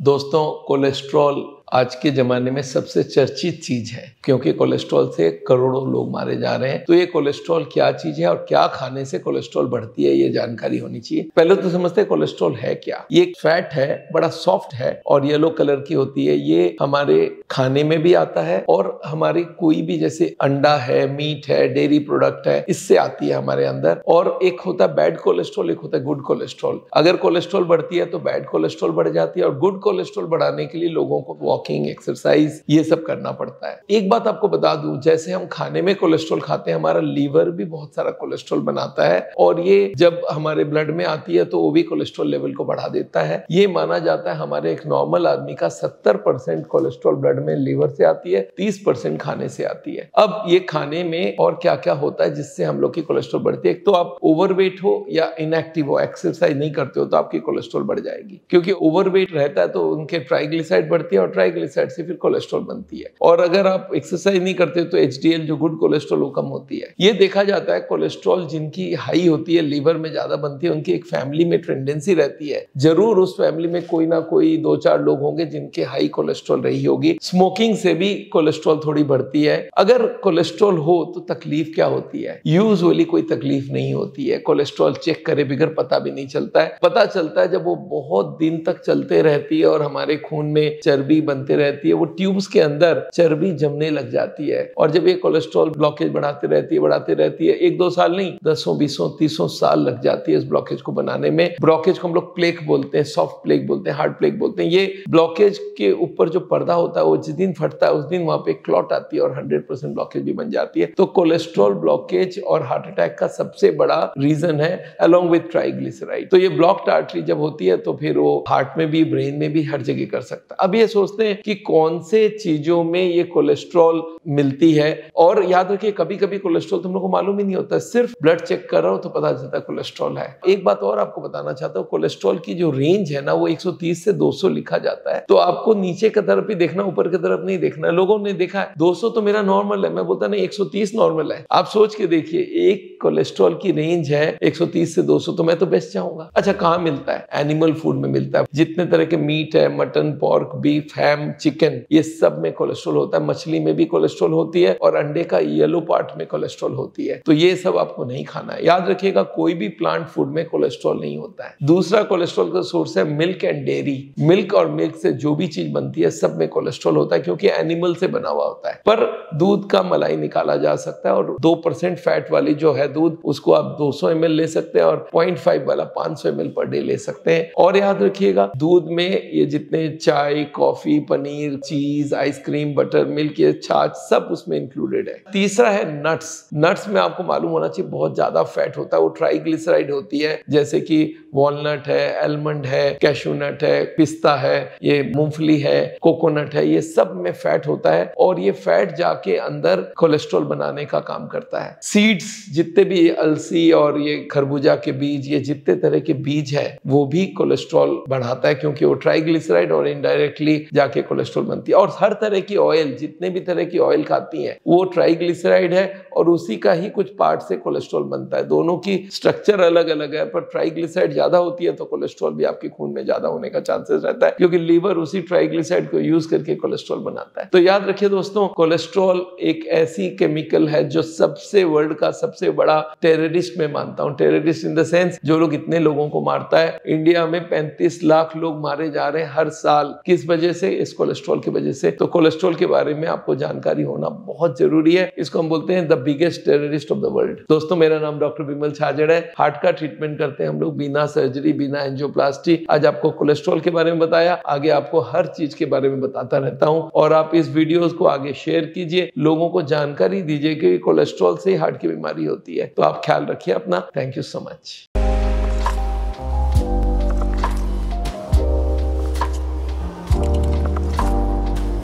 दोस्तों कोलेस्ट्रॉल आज के ज़माने में सबसे चर्चित चीज़ है, क्योंकि कोलेस्ट्रॉल से करोड़ों लोग मारे जा रहे हैं। तो ये कोलेस्ट्रॉल क्या चीज़ है और क्या खाने से कोलेस्ट्रॉल बढ़ती है, ये जानकारी होनी चाहिए। पहले तो समझते हैं कोलेस्ट्रॉल है क्या। ये फैट है, बड़ा सॉफ्ट है और येलो कलर की होती है। ये हमारे खाने में भी आता है और हमारी कोई भी जैसे अंडा है, मीट है, डेयरी प्रोडक्ट है, इससे आती है हमारे अंदर। और एक होता है बैड कोलेस्ट्रॉल, एक होता है गुड कोलेस्ट्रॉल। अगर कोलेस्ट्रॉल बढ़ती है तो बैड कोलेस्ट्रॉल बढ़ जाती है और गुड कोलेस्ट्रॉल बढ़ाने के लिए लोगों को वॉकिंग एक्सरसाइज ये सब करना पड़ता है। एक बात आपको बता दूँ, जैसे हम खाने में कोलेस्ट्रॉल खाते हैं, हमारा लीवर भी बहुत सारा कोलेस्ट्रॉल बनाता है और ये जब हमारे ब्लड में आती है तो वो भी कोलेस्ट्रॉल लेवल को बढ़ा देता है। ये माना जाता है हमारे एक नॉर्मल आदमी का सत्तर परसेंट कोलेस्ट्रॉल ब्लड में लीवर से आती है, तीस परसेंट खाने से आती है। अब ये खाने में और क्या क्या होता है, जिससे हम लोग की कोलेस्ट्रॉल बढ़ती है? तो आप ओवरवेट हो या इनएक्टिव हो एक्सरसाइज नहीं करते हो तो आपकी कोलेस्ट्रॉल बढ़ जाएगी। क्योंकि ओवरवेट रहता है तो उनके ट्राइग्लिसाइड बढ़ती है और ट्राइग्लिसाइड से फिर कोलेस्ट्रॉल बनती है। और अगर आप एक्सरसाइज नहीं करते तो एचडीएल जो गुड कोलेस्ट्रॉल वो कम होती है। ये देखा जाता है कोलेस्ट्रॉल जिनकी हाई होती है लीवर में ज़्यादा बनती है, उनकी एक फैमिली में टेंडेंसी रहती है। ज़रूर उस फैमिली में कोई ना कोई दो चार लोग होंगे जिनके हाई कोलेस्ट्रॉल रही होगी। स्मोकिंग से भी कोलेस्ट्रॉल थोड़ी बढ़ती है। अगर कोलेस्ट्रॉल हो तो तकलीफ़ क्या होती है? यूजली कोई तकलीफ़ नहीं होती है। कोलेस्ट्रॉल चेक करे बगैर पता भी नहीं चलता है। पता चलता है जब वो बहुत दिन तक चलते रहती है और हमारे खून में चर्बी बनते रहती है, वो ट्यूब्स के अंदर चर्बी जमने लग जाती है। और जब ये कोलेस्ट्रॉल ब्लॉकेज बढ़ाते रहती है, बढ़ाते रहती है, एक दो साल नहीं, दसों, बीसों, तीसों साल लग जाती है इस ब्लॉकेज को बनाने में। ब्लॉकेज को हम लोग प्लेक बोलते हैं सॉफ्ट प्लेक बोलते हैं हार्ड प्लेक बोलते हैं। ये ब्लॉकेज के ऊपर जो पर्दा होता है, वो जिस दिन फटता है, उस दिन वहाँ पे क्लॉट आती है और हंड्रेड परसेंट ब्लॉकेज भी बन जाती है। तो कोलेस्ट्रॉल ब्लॉकेज और हार्ट अटैक का सबसे बड़ा रीजन है अलोंग विथ ट्राइग्लिसराइड तो ये ब्लॉक्ड आर्टरी जब होती है तो फिर वो हार्ट में भी ब्रेन में भी हर जगह कर सकता है। अब ये सोचते हैं कि कौन से चीज़ों में ये कोलेस्ट्रॉल मिलती है। और याद रखिए कभी कभी कोलेस्ट्रॉल तुम लोग को मालूम ही नहीं होता, सिर्फ़ ब्लड चेक कर रहा हो तो पता चलता है कोलेस्ट्रॉल है। एक बात और आपको बताना चाहता हूँ कोलेस्ट्रॉल की जो रेंज है ना, वो 130 से 200 लिखा जाता है। तो आपको नीचे की तरफ़ ही देखना, ऊपर की तरफ़ नहीं देखना। लोगों ने देखा है 200 तो मेरा नॉर्मल है, मैं बोलता नहीं 130 नॉर्मल है। आप सोच के देखिए, एक कोलेस्ट्रॉल की रेंज है 130 से 200 तो मैं तो बेस्ट चाहूँगा अच्छा कहाँ मिलता है? एनिमल फ़ूड में मिलता है। जितने तरह के मीट है mutton pork beef ham chicken ये सब में कोलेस्ट्रॉल होता है मछली में भी कोलेस्ट्रॉल होती है और अंडे का येलो पार्ट में कोलेस्ट्रॉल होती है। तो ये सब आपको नहीं खाना है। याद रखिएगा, कोई भी प्लांट फ़ूड में कोलेस्ट्रॉल नहीं होता है। दूसरा कोलेस्ट्रॉल का सोर्स है मिल्क एंड डेयरी मिल्क और मिल्क से जो भी चीज़ बनती है, सब में कोलेस्ट्रॉल होता है क्योंकि एनिमल से बना हुआ होता है। पर दूध का मलाई निकाला जा सकता है और दो परसेंट फैट वाली जो है दूध, उसको आप 200 सौ ले सकते हैं और 0.5 वाला 500 सौ पर डे ले सकते हैं। और याद रखिएगा, दूध में ये जितने चाय, coffee paneer, cheese ice cream butter milk ये छाछ सब उसमें इंक्लूडेड है। तीसरा है नट्स नट्स में आपको मालूम होना चाहिए, बहुत ज़्यादा फैट होता है, वो ट्राइग्लिसराइड होती है। जैसे कि वॉलनट है एलमंड है कैशू नट है, पिस्ता है, ये मूंगफली है कोकोनट है, ये सब में फैट होता है और ये फैट जाके अंदर कोलेस्ट्रॉल बनाने का काम करता है। सीड्स जितने भी अलसी और ये खरबूजा के बीज, ये जितने तरह के बीज है, वो भी कोलेस्ट्रॉल बढ़ाता है क्योंकि वो ट्राइग्लिसराइड और इनडायरेक्टली जाके कोलेस्ट्रॉल बनती है। और हर तरह की ऑयल जितने भी तरह की ऑयल खाती है, वो ट्राइग्लिसराइड है और उसी का ही कुछ पार्ट से कोलेस्ट्रॉल बनता है। दोनों की स्ट्रक्चर अलग अलग है, पर ट्राइग्लिसराइड ज़्यादा होती है तो कोलेस्ट्रॉल भी आपके खून में ज़्यादा होने का चांसेस रहता है, क्योंकि लीवर उसी ट्राइग्लिसराइड को यूज़ करके कोलेस्ट्रॉल बनाता है। तो याद रखिए दोस्तों कोलेस्ट्रॉल एक ऐसी केमिकल है जो सबसे वर्ल्ड का सबसे बड़ा टेररिस्ट में मानता हूँ। टेररिस्ट इन द सेंस जो लोग इतने लोगों को मारता है इंडिया में 35 लाख लोग मारे जा रहे हैं हर साल। किस वजह से? इस कोलेस्ट्रॉल की वजह से। तो कोलेस्ट्रॉल के बारे में आपको जानकारी होना बहुत ज़रूरी है। इसको हम बोलते हैं the biggest terrorist of the world दोस्तों, मेरा नाम डॉक्टर विमल छाजड़ है। हार्ट का ट्रीटमेंट करते हैं हम लोग बिना सर्जरी बिना एंजियोप्लास्टी आज आपको कोलेस्ट्रॉल के बारे में बताया। आगे आपको हर चीज़ के बारे में बताता रहता हूँ। और आप इस वीडियो को आगे शेयर कीजिए। लोगों को जानकारी दीजिए कि कोलेस्ट्रॉल से हार्ट की बीमारी होती है। तो आप ख्याल रखिए अपना। Thank you so much